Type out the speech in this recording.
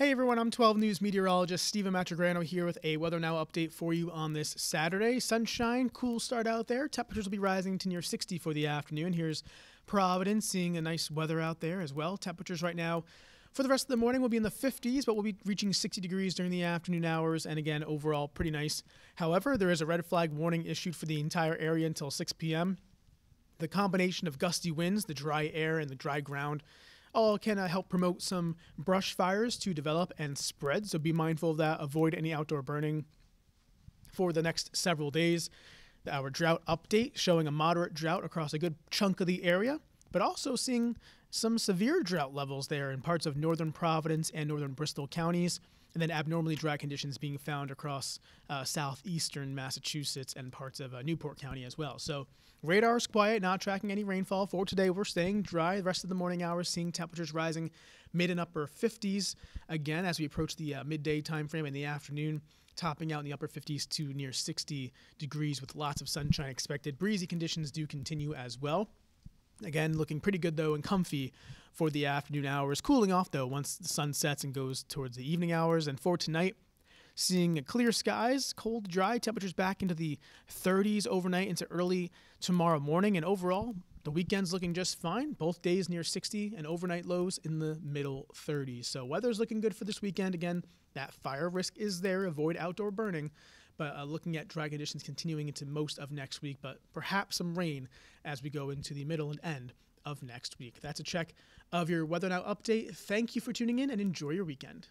Hey everyone, I'm 12 News meteorologist Steven Matragrano here with a Weather Now update for you on this Saturday. Sunshine, cool start out there. Temperatures will be rising to near 60 for the afternoon. Here's Providence seeing a nice weather out there as well. Temperatures right now for the rest of the morning will be in the 50s, but we'll be reaching 60 degrees during the afternoon hours, and again, overall pretty nice. However, there is a red flag warning issued for the entire area until 6 p.m. The combination of gusty winds, the dry air, and the dry ground all can uh, help promote some brush fires to develop and spread. So be mindful of that. Avoid any outdoor burning for the next several days. Our drought update showing a moderate drought across a good chunk of the area, but also seeing some severe drought levels there in parts of northern Providence and northern Bristol counties and then abnormally dry conditions being found across uh, southeastern Massachusetts and parts of uh, Newport County as well. So radar is quiet, not tracking any rainfall for today. We're staying dry the rest of the morning hours, seeing temperatures rising mid and upper 50s again as we approach the uh, midday time frame in the afternoon. Topping out in the upper 50s to near 60 degrees with lots of sunshine expected. Breezy conditions do continue as well. Again, looking pretty good though and comfy for the afternoon hours. Cooling off though once the sun sets and goes towards the evening hours. And for tonight, seeing clear skies, cold, dry temperatures back into the 30s overnight into early tomorrow morning. And overall, the weekend's looking just fine. Both days near 60 and overnight lows in the middle 30s. So weather's looking good for this weekend. Again, that fire risk is there. Avoid outdoor burning. But uh, looking at dry conditions continuing into most of next week, but perhaps some rain as we go into the middle and end of next week. That's a check of your Weather Now update. Thank you for tuning in and enjoy your weekend.